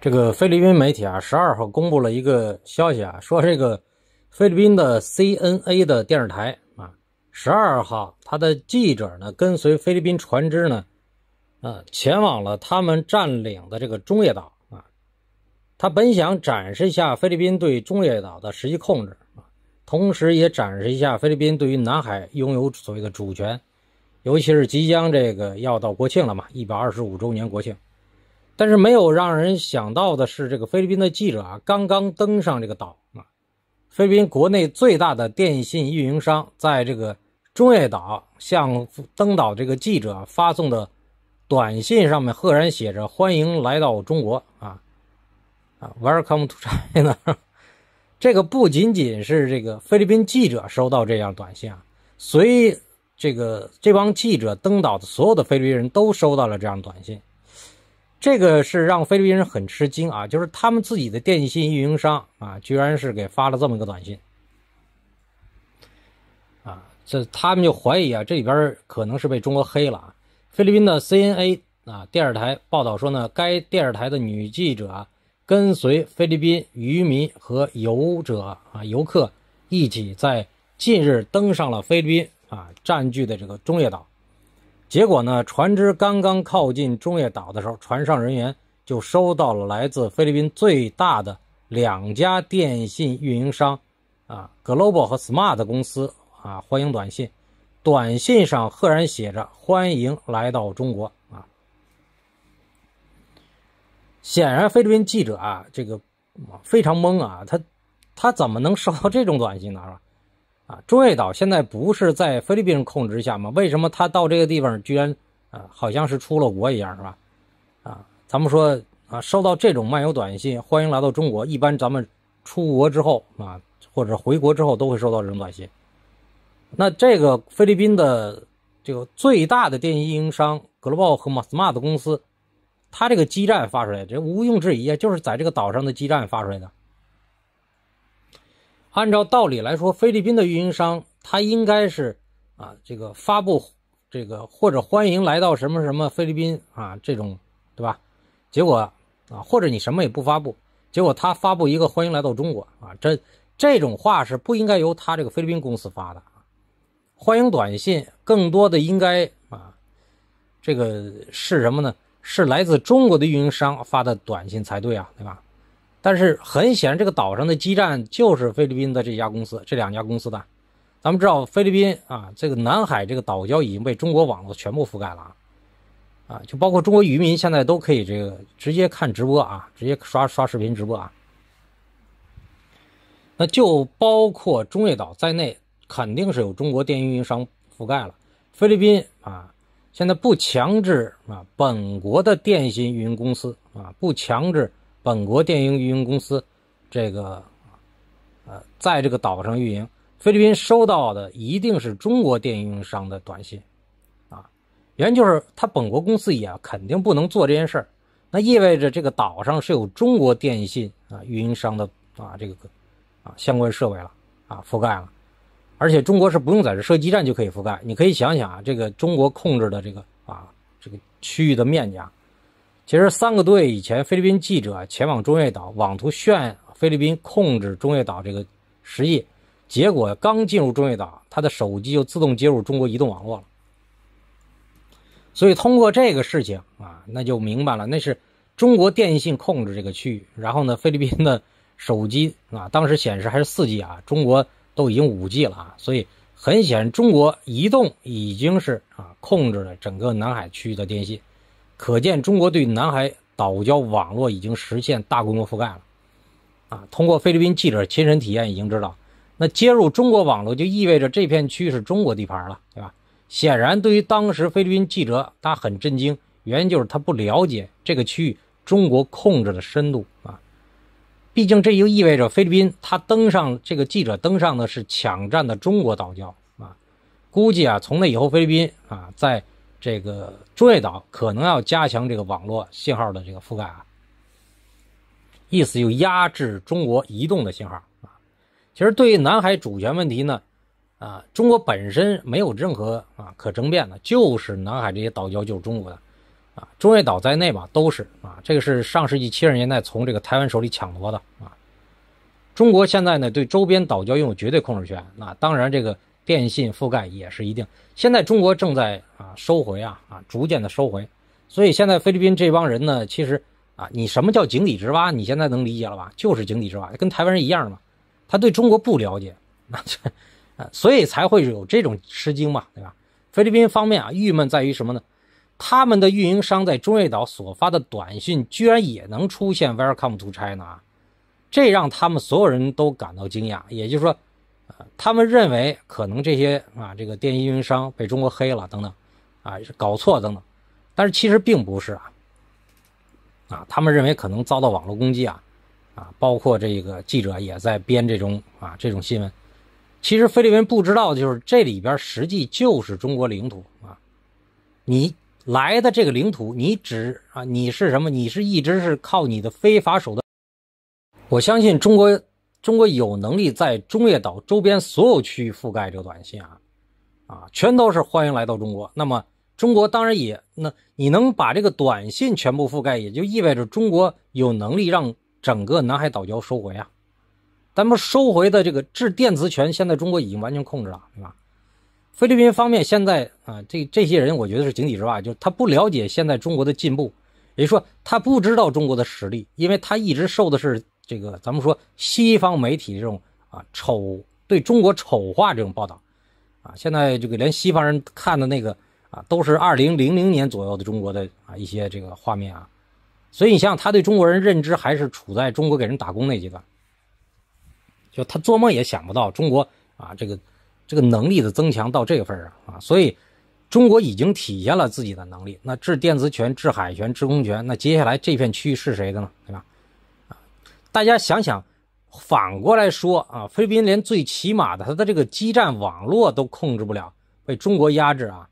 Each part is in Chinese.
这个菲律宾媒体啊，十二号公布了一个消息啊，说这个菲律宾的 CNA 的电视台啊，十二号他的记者呢，跟随菲律宾船只呢，呃，前往了他们占领的这个中业岛啊。他本想展示一下菲律宾对中业岛的实际控制，同时也展示一下菲律宾对于南海拥有所谓的主权，尤其是即将这个要到国庆了嘛，一百二十五周年国庆。但是没有让人想到的是，这个菲律宾的记者啊，刚刚登上这个岛啊，菲律宾国内最大的电信运营商在这个中业岛向登岛这个记者发送的短信上面，赫然写着“欢迎来到中国”啊啊，“Welcome to China”。这个不仅仅是这个菲律宾记者收到这样短信啊，随这个这帮记者登岛的所有的菲律宾人都收到了这样短信。这个是让菲律宾人很吃惊啊！就是他们自己的电信运营商啊，居然是给发了这么一个短信啊！这他们就怀疑啊，这里边可能是被中国黑了啊！菲律宾的 CNA 啊电视台报道说呢，该电视台的女记者跟随菲律宾渔民和游者啊游客一起在近日登上了菲律宾啊占据的这个中业岛。结果呢？船只刚刚靠近中业岛的时候，船上人员就收到了来自菲律宾最大的两家电信运营商，啊，Global 和 Smart 公司啊欢迎短信。短信上赫然写着“欢迎来到中国”啊。显然，菲律宾记者啊，这个非常懵啊，他他怎么能收到这种短信呢？是吧？啊，中业岛现在不是在菲律宾控制下吗？为什么他到这个地方居然啊，好像是出了国一样，是吧？啊，咱们说啊，收到这种漫游短信，欢迎来到中国。一般咱们出国之后啊，或者回国之后都会收到这种短信。那这个菲律宾的这个最大的电信运营商 Global 和 Smart 公司，它这个基站发出来，这毋庸置疑啊，就是在这个岛上的基站发出来的。按照道理来说，菲律宾的运营商他应该是啊，这个发布这个或者欢迎来到什么什么菲律宾啊这种，对吧？结果啊，或者你什么也不发布，结果他发布一个欢迎来到中国啊，这这种话是不应该由他这个菲律宾公司发的啊。欢迎短信更多的应该啊，这个是什么呢？是来自中国的运营商发的短信才对啊，对吧？但是很显然，这个岛上的基站就是菲律宾的这家公司，这两家公司的。咱们知道，菲律宾啊，这个南海这个岛礁已经被中国网络全部覆盖了啊，啊，就包括中国渔民现在都可以这个直接看直播啊，直接刷刷视频直播啊。那就包括中业岛在内，肯定是有中国电运营商覆盖了。菲律宾啊，现在不强制啊，本国的电信运营公司啊，不强制。本国电影运营公司，这个，呃，在这个岛上运营，菲律宾收到的一定是中国电影运营商的短信，啊，原因就是他本国公司也肯定不能做这件事儿，那意味着这个岛上是有中国电信啊运营商的啊这个啊相关设备了啊覆盖了，而且中国是不用在这设基站就可以覆盖，你可以想想啊，这个中国控制的这个啊这个区域的面积啊。其实三个多月以前，菲律宾记者前往中业岛，妄图炫菲律宾控制中业岛这个实业，结果刚进入中业岛，他的手机就自动接入中国移动网络了。所以通过这个事情啊，那就明白了，那是中国电信控制这个区域。然后呢，菲律宾的手机啊，当时显示还是四 G 啊，中国都已经五 G 了啊。所以很显然，中国移动已经是啊控制了整个南海区域的电信。可见，中国对南海岛礁网络已经实现大规模覆盖了，啊，通过菲律宾记者亲身体验已经知道，那接入中国网络就意味着这片区域是中国地盘了，对吧？显然，对于当时菲律宾记者，他很震惊，原因就是他不了解这个区域中国控制的深度啊。毕竟，这就意味着菲律宾他登上这个记者登上的是抢占的中国岛礁啊。估计啊，从那以后，菲律宾啊，在这个中越岛可能要加强这个网络信号的这个覆盖啊，意思就压制中国移动的信号啊。其实对于南海主权问题呢，啊，中国本身没有任何啊可争辩的，就是南海这些岛礁就是中国的，啊，中越岛在内吧，都是啊，这个是上世纪七十年代从这个台湾手里抢夺的啊。中国现在呢，对周边岛礁拥有绝对控制权，那当然这个电信覆盖也是一定。现在中国正在啊收回啊啊，逐渐的收回，所以现在菲律宾这帮人呢，其实啊，你什么叫井底之蛙？你现在能理解了吧？就是井底之蛙，跟台湾人一样嘛，他对中国不了解，那 这啊，所以才会有这种吃惊嘛，对吧？菲律宾方面啊，郁闷在于什么呢？他们的运营商在中越岛所发的短信，居然也能出现 “Welcome to China”，这让他们所有人都感到惊讶。也就是说，呃，他们认为可能这些啊，这个电信运营商被中国黑了等等，啊，搞错等等，但是其实并不是啊，啊，他们认为可能遭到网络攻击啊，啊，包括这个记者也在编这种啊这种新闻。其实菲律宾不知道的，就是这里边实际就是中国领土啊，你。来的这个领土，你只啊，你是什么？你是一直是靠你的非法手段。我相信中国，中国有能力在中越岛周边所有区域覆盖这个短信啊，啊，全都是欢迎来到中国。那么中国当然也，那你能把这个短信全部覆盖，也就意味着中国有能力让整个南海岛礁收回啊。咱们收回的这个制电磁权，现在中国已经完全控制了，对吧？菲律宾方面现在啊，这这些人我觉得是井底之蛙，就是他不了解现在中国的进步，也就说他不知道中国的实力，因为他一直受的是这个咱们说西方媒体这种啊丑对中国丑化这种报道，啊，现在这个连西方人看的那个啊都是二零零零年左右的中国的啊一些这个画面啊，所以你像他对中国人认知还是处在中国给人打工那阶段，就他做梦也想不到中国啊这个。这个能力的增强到这个份上啊，所以中国已经体现了自己的能力。那制电磁权、制海权、制空权，那接下来这片区域是谁的呢？对吧？大家想想，反过来说啊，菲律宾连最起码的它的这个基站网络都控制不了，被中国压制啊，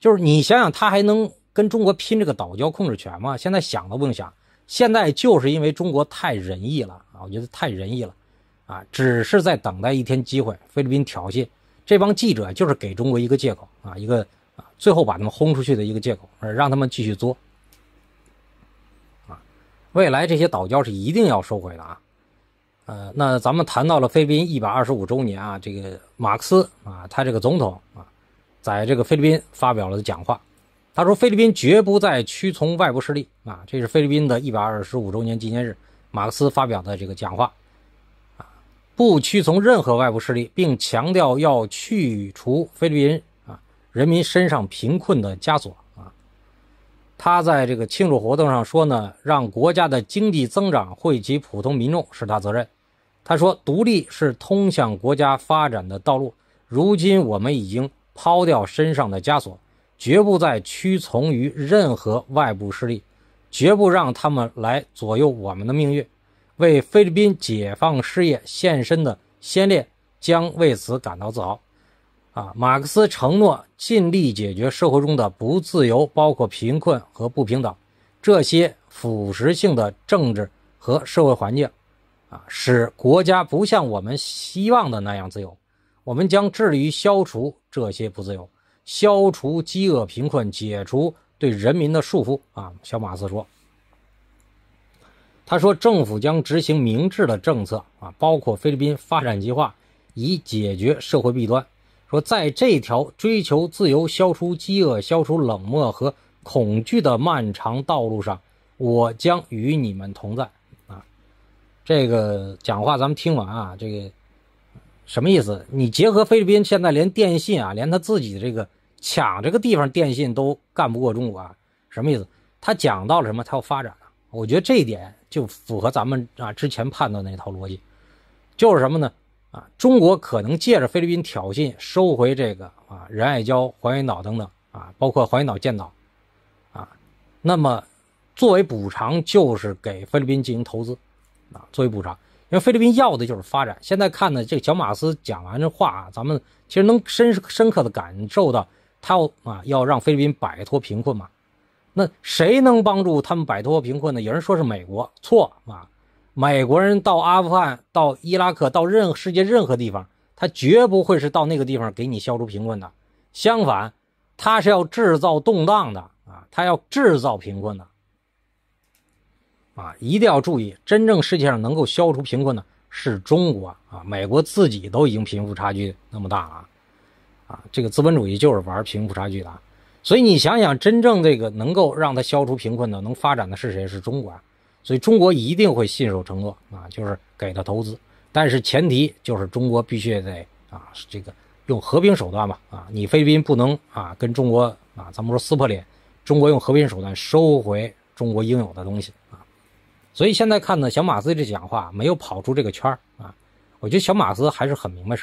就是你想想，他还能跟中国拼这个岛礁控制权吗？现在想都不用想。现在就是因为中国太仁义了啊，我觉得太仁义了。啊，只是在等待一天机会。菲律宾挑衅这帮记者，就是给中国一个借口啊，一个啊，最后把他们轰出去的一个借口，让他们继续作。未来这些岛礁是一定要收回的啊。呃，那咱们谈到了菲律宾一百二十五周年啊，这个马克思啊，他这个总统啊，在这个菲律宾发表了讲话，他说菲律宾绝不再屈从外部势力啊，这是菲律宾的一百二十五周年纪念日，马克思发表的这个讲话。不屈从任何外部势力，并强调要去除菲律宾啊人民身上贫困的枷锁。他在这个庆祝活动上说呢，让国家的经济增长惠及普通民众是他责任。他说，独立是通向国家发展的道路。如今我们已经抛掉身上的枷锁，绝不再屈从于任何外部势力，绝不让他们来左右我们的命运。为菲律宾解放事业献身的先烈将为此感到自豪。啊，马克思承诺尽力解决社会中的不自由，包括贫困和不平等这些腐蚀性的政治和社会环境，啊，使国家不像我们希望的那样自由。我们将致力于消除这些不自由，消除饥饿贫困，解除对人民的束缚。啊，小马斯说。他说：“政府将执行明智的政策啊，包括菲律宾发展计划，以解决社会弊端。说在这条追求自由、消除饥饿、消除冷漠和恐惧的漫长道路上，我将与你们同在。”啊，这个讲话咱们听完啊，这个什么意思？你结合菲律宾现在连电信啊，连他自己这个抢这个地方电信都干不过中国啊，什么意思？他讲到了什么？他要发展了。我觉得这一点就符合咱们啊之前判断那套逻辑，就是什么呢？啊，中国可能借着菲律宾挑衅收回这个啊仁爱礁、黄岩岛等等啊，包括黄岩岛建岛，啊，那么作为补偿就是给菲律宾进行投资，啊，作为补偿，因为菲律宾要的就是发展。现在看呢，这个小马斯讲完这话啊，咱们其实能深深刻的感受到他要啊要让菲律宾摆脱贫困嘛。那谁能帮助他们摆脱贫困呢？有人说是美国，错啊！美国人到阿富汗、到伊拉克、到任世界任何地方，他绝不会是到那个地方给你消除贫困的。相反，他是要制造动荡的啊！他要制造贫困的啊，一定要注意，真正世界上能够消除贫困的是中国啊，美国自己都已经贫富差距那么大了啊，这个资本主义就是玩贫富差距的，所以你想想，真正这个能够让他消除贫困的、能发展的是谁？是中国啊，所以中国一定会信守承诺啊，就是给他投资，但是前提就是中国必须得啊，这个用和平手段吧啊，你菲律宾不能啊跟中国啊，咱们说撕破脸，中国用和平手段收回中国应有的东西啊，所以现在看呢，小马斯这讲话没有跑出这个圈啊，我觉得小马斯还是很明白事儿。